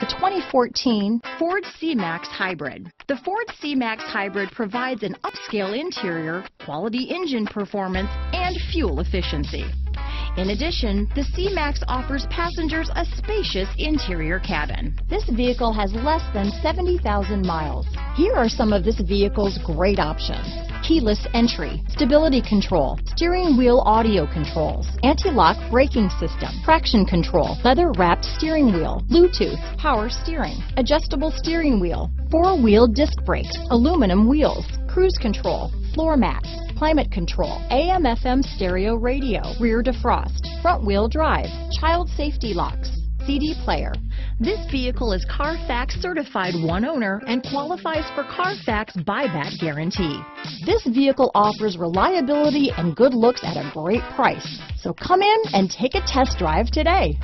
The 2014 Ford C-Max Hybrid. The Ford C-Max Hybrid provides an upscale interior, quality engine performance, and fuel efficiency. In addition, the C-Max offers passengers a spacious interior cabin. This vehicle has less than 70,000 miles. Here are some of this vehicle's great options. Keyless entry, stability control, steering wheel audio controls, anti-lock braking system, traction control, leather wrapped steering wheel, Bluetooth, power steering, adjustable steering wheel, four-wheel disc brakes, aluminum wheels, cruise control, floor mats, climate control, AM FM stereo radio, rear defrost, front wheel drive, child safety locks, CD player. This vehicle is Carfax certified one owner and qualifies for Carfax buyback guarantee. This vehicle offers reliability and good looks at a great price. So come in and take a test drive today.